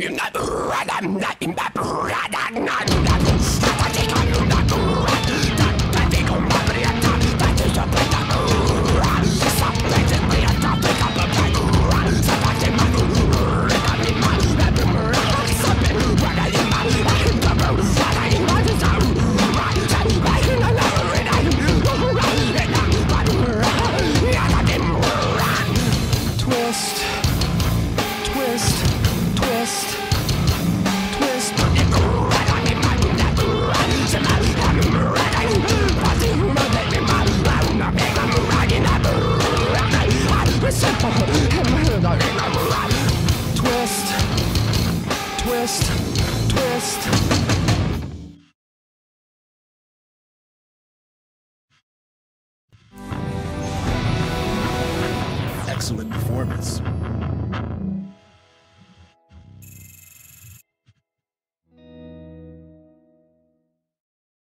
Twist, twist, twist. Excellent performance.